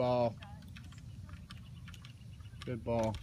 ball. Good ball.